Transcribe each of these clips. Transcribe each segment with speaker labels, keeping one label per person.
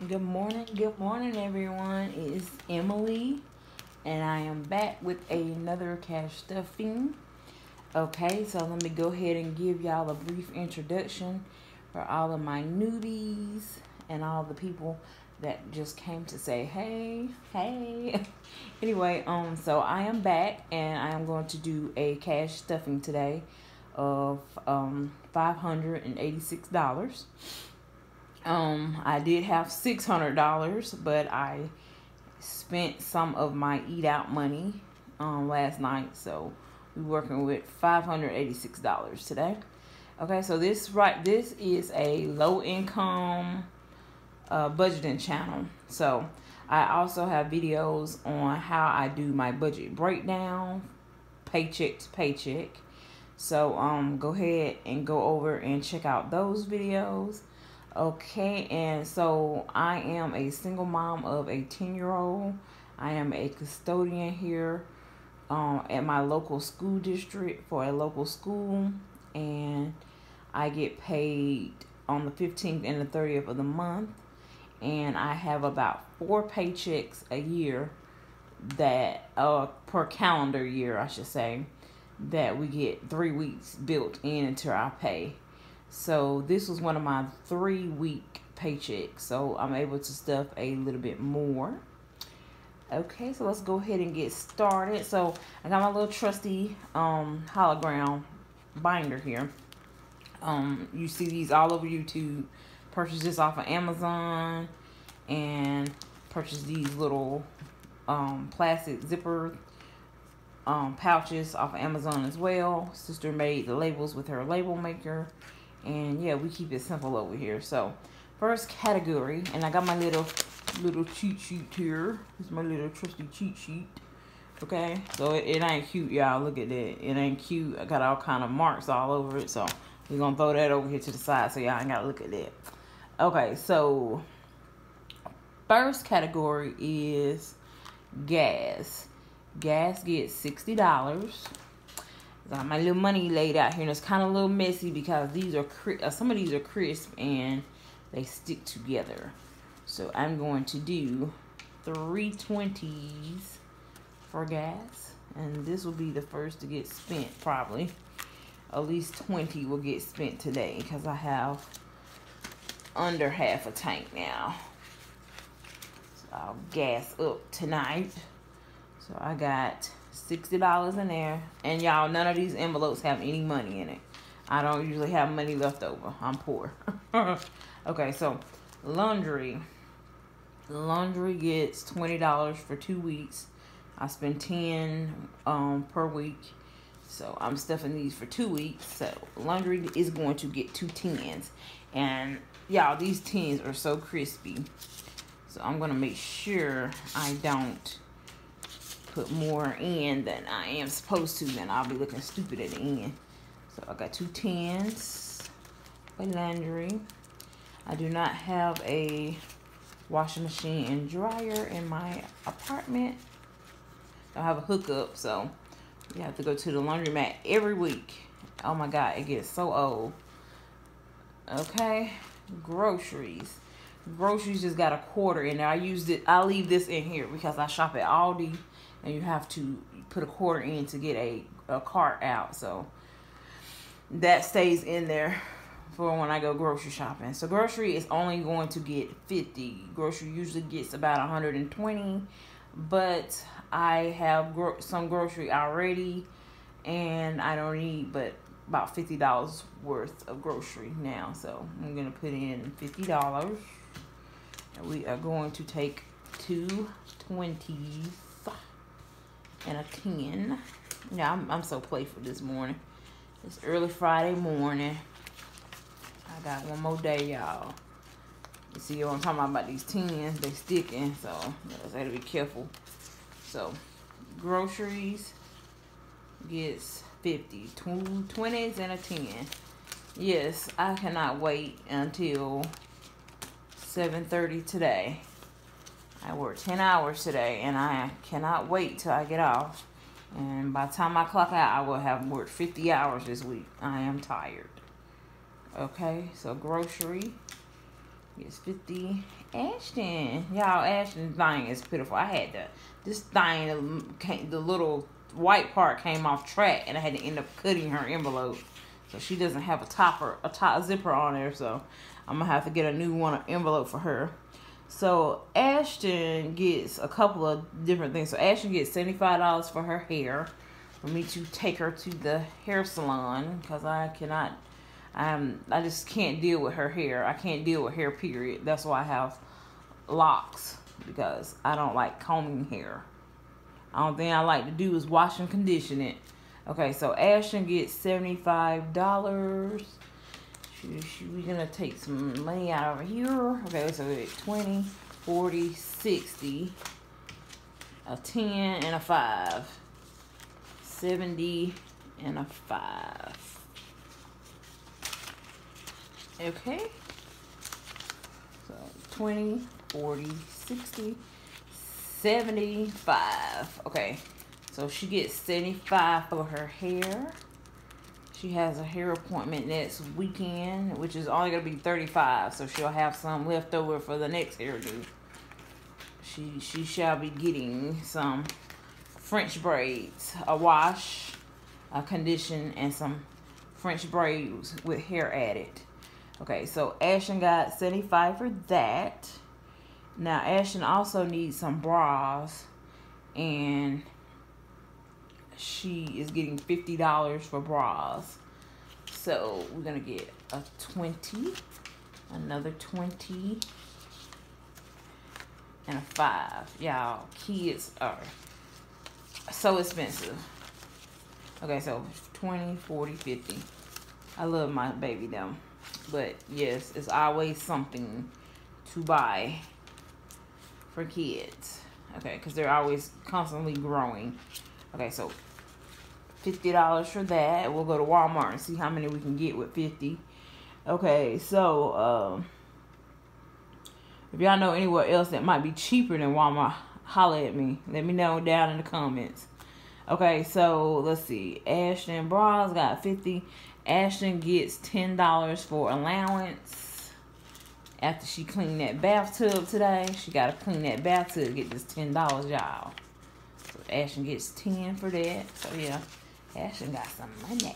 Speaker 1: Good morning, good morning, everyone. It's Emily, and I am back with another cash stuffing. Okay, so let me go ahead and give y'all a brief introduction for all of my newbies and all the people that just came to say hey, hey. anyway, um, so I am back, and I am going to do a cash stuffing today of um five hundred and eighty six dollars. Um, I did have six hundred dollars, but I spent some of my eat out money um last night, so we're working with five hundred eighty six dollars today. Okay, so this right this is a low income uh, budgeting channel. So I also have videos on how I do my budget breakdown, paycheck to paycheck. So um go ahead and go over and check out those videos. Okay, and so I am a single mom of a 10 year old. I am a custodian here um, at my local school district for a local school, and I get paid on the 15th and the 30th of the month. And I have about four paychecks a year that, uh, per calendar year, I should say, that we get three weeks built in into our pay. So this was one of my three week paychecks. So I'm able to stuff a little bit more. Okay, so let's go ahead and get started. So I got my little trusty um, hologram binder here. Um, you see these all over YouTube. Purchase this off of Amazon and purchase these little um, plastic zipper um, pouches off of Amazon as well. Sister made the labels with her label maker. And yeah, we keep it simple over here. So first category, and I got my little little cheat sheet here. Is my little trusty cheat sheet. Okay, so it, it ain't cute, y'all. Look at that. It ain't cute. I got all kind of marks all over it. So we're gonna throw that over here to the side so y'all ain't gotta look at that. Okay, so first category is gas. Gas gets sixty dollars. Got my little money laid out here, and it's kind of a little messy because these are uh, some of these are crisp and they stick together. So I'm going to do three twenties for gas, and this will be the first to get spent probably. At least 20 will get spent today because I have under half a tank now. So I'll gas up tonight. So I got $60 in there. And y'all, none of these envelopes have any money in it. I don't usually have money left over. I'm poor. okay, so laundry. Laundry gets $20 for two weeks. I spend 10 um, per week. So I'm stuffing these for two weeks. So laundry is going to get two tens. And y'all, these tens are so crispy. So I'm going to make sure I don't put more in than I am supposed to, then I'll be looking stupid at the end. So I got two tens for laundry. I do not have a washing machine and dryer in my apartment. I have a hookup, so you have to go to the laundromat every week. Oh my God, it gets so old. Okay, groceries. Groceries just got a quarter in there. I used it. I leave this in here because I shop at Aldi and you have to put a quarter in to get a, a cart out. So that stays in there for when I go grocery shopping. So grocery is only going to get 50. Grocery usually gets about 120, but I have gro some grocery already and I don't need but about $50 worth of grocery now. So I'm going to put in $50. We are going to take two 20s and a 10. Yeah, I'm, I'm so playful this morning. It's early Friday morning. I got one more day, y'all. You see what I'm talking about, these tens? They sticking, so I gotta be careful. So, groceries gets 50. Two 20s and a 10. Yes, I cannot wait until 7.30 today. I worked 10 hours today and I cannot wait till I get off. And by the time I clock out, I will have worked 50 hours this week. I am tired. Okay, so grocery gets 50. Ashton. Y'all, Ashton's thing is pitiful. I had to, this thing, the little white part came off track and I had to end up cutting her envelope. So she doesn't have a topper, a top zipper on there. So I'm gonna have to get a new one envelope for her. So Ashton gets a couple of different things. So Ashton gets $75 for her hair for me to take her to the hair salon because I cannot I'm I just can't deal with her hair. I can't deal with hair period. That's why I have locks because I don't like combing hair. The only thing I like to do is wash and condition it. Okay, so Ashton gets $75. We're gonna take some money out over here. Okay, so we 20, 40, 60, a 10 and a 5. 70 and a 5. Okay. So 20, 40, 60, 75. Okay. So she gets 75 for her hair. She has a hair appointment next weekend, which is only going to be 35. So she'll have some left over for the next hairdo. She, she shall be getting some French braids, a wash, a condition, and some French braids with hair added. Okay, so Ashton got 75 for that. Now, Ashton also needs some bras, and she is getting $50 for bras. So, we're going to get a 20, another 20, and a 5. Y'all, kids are so expensive. Okay, so 20, 40, 50. I love my baby though. But yes, it's always something to buy for kids. Okay, because they're always constantly growing. Okay, so $50 for that. We'll go to Walmart and see how many we can get with 50 Okay, so um, if y'all know anywhere else that might be cheaper than Walmart, holla at me. Let me know down in the comments. Okay, so let's see. Ashton Bras got 50 Ashton gets $10 for allowance. After she cleaned that bathtub today, she got to clean that bathtub get this $10, y'all. Ashton gets 10 for that. So, yeah, Ashton got some money.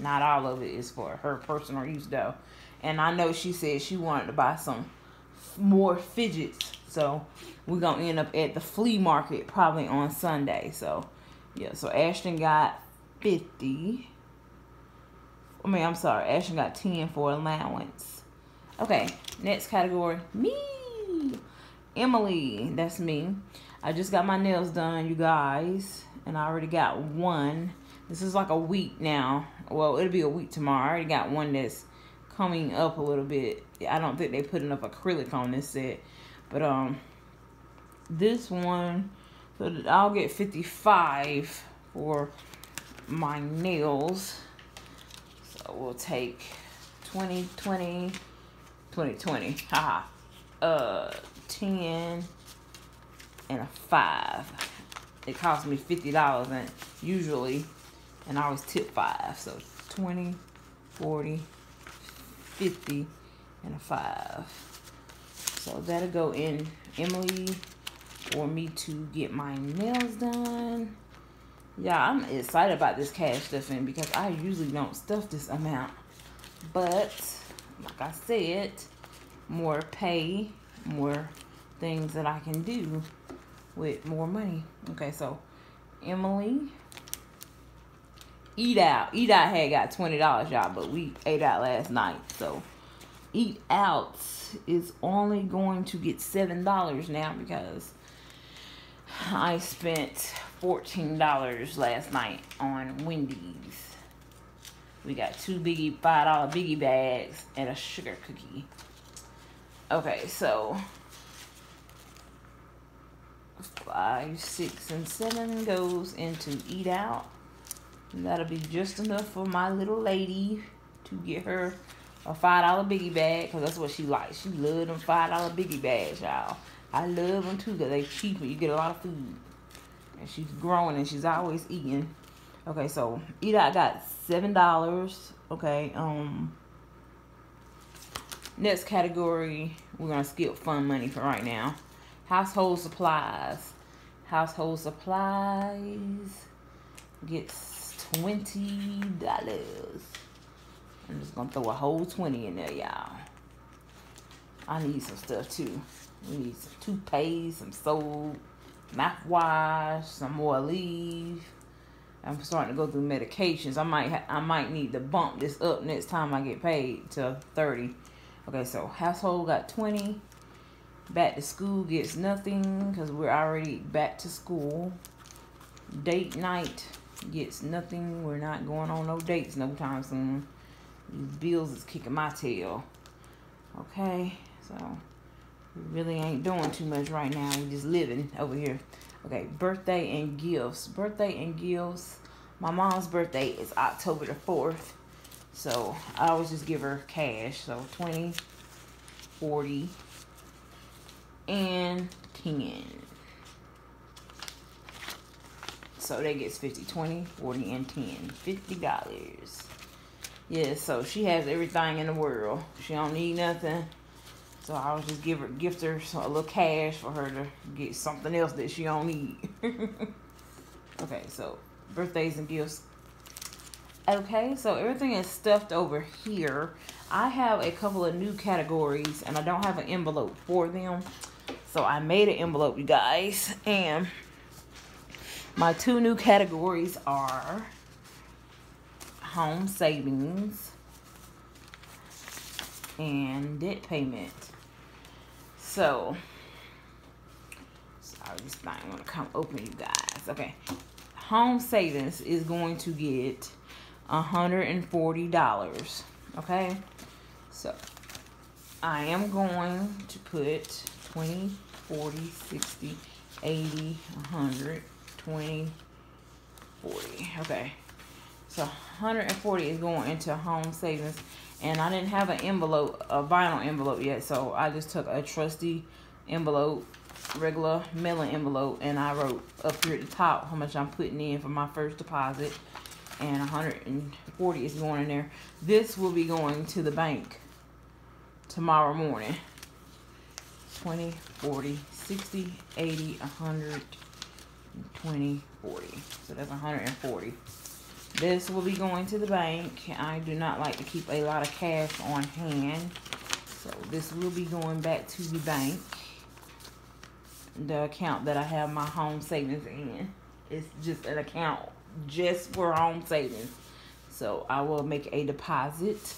Speaker 1: Not all of it is for her personal use, though. And I know she said she wanted to buy some more fidgets. So, we're going to end up at the flea market probably on Sunday. So, yeah, so Ashton got 50 I mean, I'm sorry. Ashton got 10 for allowance. Okay, next category. Me. Emily. That's me. I just got my nails done, you guys. And I already got one. This is like a week now. Well, it'll be a week tomorrow. I already got one that's coming up a little bit. I don't think they put enough acrylic on this set. But, um, this one, so I'll get 55 for my nails So we'll take 2020, 2020, haha, uh, 10 and a 5. It cost me $50 and usually, and I always tip 5. So 20, 40, 50, and a 5. So that'll go in Emily for me to get my nails done. Yeah, I'm excited about this cash stuffing because I usually don't stuff this amount. But, like I said, more pay, more things that I can do with more money. Okay, so Emily, Eat Out. Eat Out had got $20, y'all, but we ate out last night. So, Eat Out is only going to get $7 now because I spent $14 last night on Wendy's. We got two biggie $5 biggie bags and a sugar cookie. Okay, so five, six, and seven goes into eat out. And that'll be just enough for my little lady to get her a five dollar biggie bag because that's what she likes. She love them five dollar biggie bags, y'all. I love them too because they cheap and you get a lot of food and she's growing and she's always eating. Okay, so Eat Out got seven dollars. Okay, um, Next category, we're gonna skip fun money for right now. Household supplies. Household supplies gets twenty dollars. I'm just gonna throw a whole twenty in there, y'all. I need some stuff too. We need some toothpaste, some soap, mouthwash, some more leave. I'm starting to go through medications. I might I might need to bump this up next time I get paid to 30. Okay, so household got 20. Back to school gets nothing because we're already back to school. Date night gets nothing. We're not going on no dates no time soon. These bills is kicking my tail. Okay, so we really ain't doing too much right now. We're just living over here. Okay, birthday and gifts. Birthday and gifts. My mom's birthday is October the 4th. So I always just give her cash. So 20, 40, and 10. So that gets 50, 20, 40, and 10. $50. Yeah, so she has everything in the world. She don't need nothing. So I was just give her gift her a little cash for her to get something else that she don't need. okay, so birthdays and gifts. Okay, so everything is stuffed over here. I have a couple of new categories and I don't have an envelope for them. So I made an envelope, you guys. And my two new categories are home savings and debt payment. So, sorry, this thing want to come open, you guys. Okay, home savings is going to get $140. Okay, so I am going to put 20, 40, 60, 80, 100, 20, 40. Okay, so 140 is going into home savings and I didn't have an envelope, a vinyl envelope yet, so I just took a trusty envelope, regular mailing envelope, and I wrote up here at the top how much I'm putting in for my first deposit, and 140 is going in there. This will be going to the bank tomorrow morning. 20, 40, 60, 80, 100, 20, 40. So that's 140. This will be going to the bank. I do not like to keep a lot of cash on hand. So this will be going back to the bank. The account that I have my home savings in. It's just an account just for home savings. So I will make a deposit.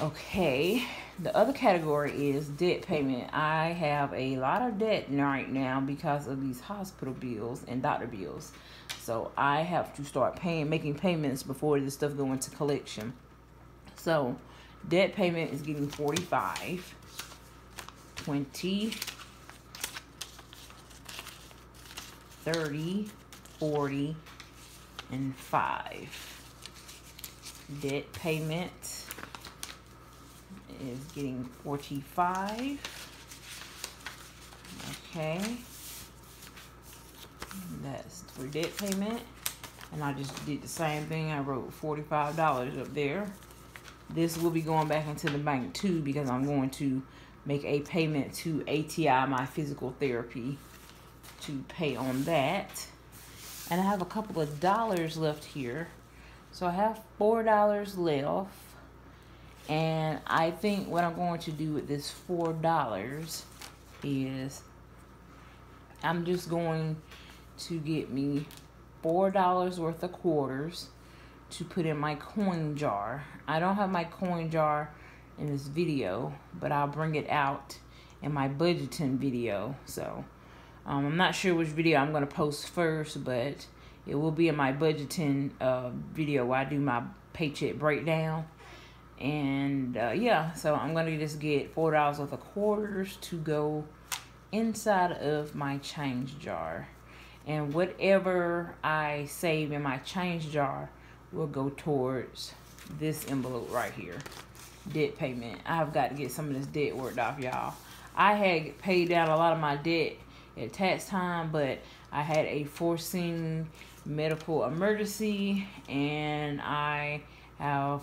Speaker 1: Okay. The other category is debt payment. I have a lot of debt right now because of these hospital bills and doctor bills. So I have to start paying, making payments before this stuff go into collection. So debt payment is getting 45, 20, 30, 40, and 5. Debt payment is getting 45. Okay. That's for debt payment. And I just did the same thing. I wrote $45 up there. This will be going back into the bank too because I'm going to make a payment to ATI, my physical therapy, to pay on that. And I have a couple of dollars left here. So I have $4 left. And I think what I'm going to do with this $4 is I'm just going to get me $4 worth of quarters to put in my coin jar. I don't have my coin jar in this video, but I'll bring it out in my budgeting video. So um, I'm not sure which video I'm going to post first, but it will be in my budgeting uh, video where I do my paycheck breakdown. And uh, yeah, so I'm to just get $4 worth of quarters to go inside of my change jar. And whatever I save in my change jar will go towards this envelope right here. Debt payment. I've got to get some of this debt worked off y'all. I had paid down a lot of my debt at tax time but I had a forcing medical emergency and I have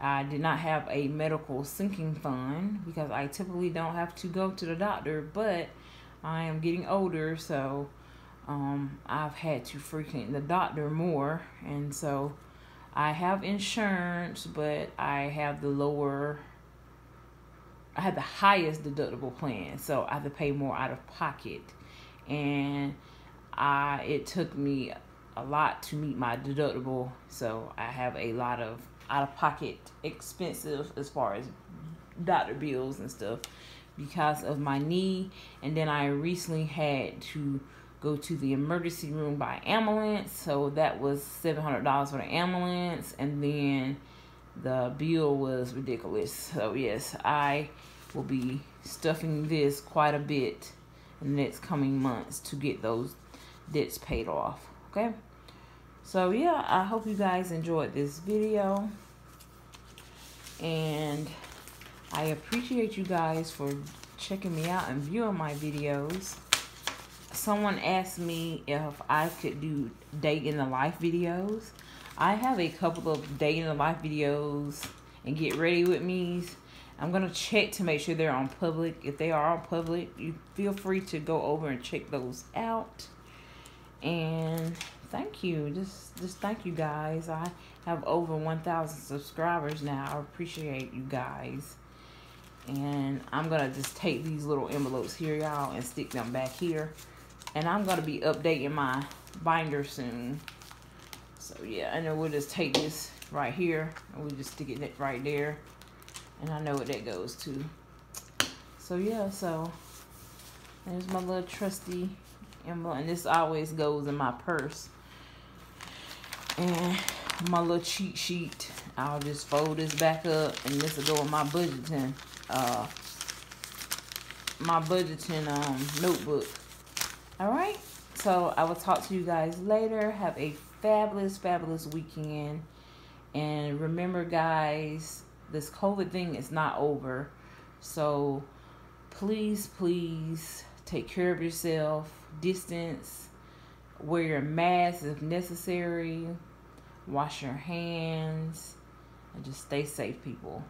Speaker 1: I did not have a medical sinking fund because I typically don't have to go to the doctor, but I am getting older, so um, I've had to frequent the doctor more, and so I have insurance, but I have the lower, I have the highest deductible plan, so I have to pay more out of pocket, and I it took me a lot to meet my deductible, so I have a lot of out of pocket expensive as far as doctor bills and stuff because of my knee. And then I recently had to go to the emergency room by ambulance, so that was seven hundred dollars for the ambulance, and then the bill was ridiculous. So yes, I will be stuffing this quite a bit in the next coming months to get those debts paid off. Okay. So yeah, I hope you guys enjoyed this video. And I appreciate you guys for checking me out and viewing my videos. Someone asked me if I could do day in the life videos. I have a couple of day in the life videos and get ready with me. I'm going to check to make sure they're on public. If they are on public, you feel free to go over and check those out. And thank you. Just just thank you guys. I have over 1,000 subscribers now. I appreciate you guys. And I'm going to just take these little envelopes here, y'all, and stick them back here. And I'm going to be updating my binder soon. So, yeah, and then we'll just take this right here. And we'll just stick it right there. And I know what that goes to. So, yeah, so there's my little trusty envelope. And this always goes in my purse and my little cheat sheet. I'll just fold this back up and this will go in my budgeting, uh, my budgeting um, notebook. All right. So I will talk to you guys later. Have a fabulous, fabulous weekend. And remember, guys, this COVID thing is not over. So please, please take care of yourself. Distance. Wear your mask if necessary wash your hands, and just stay safe, people.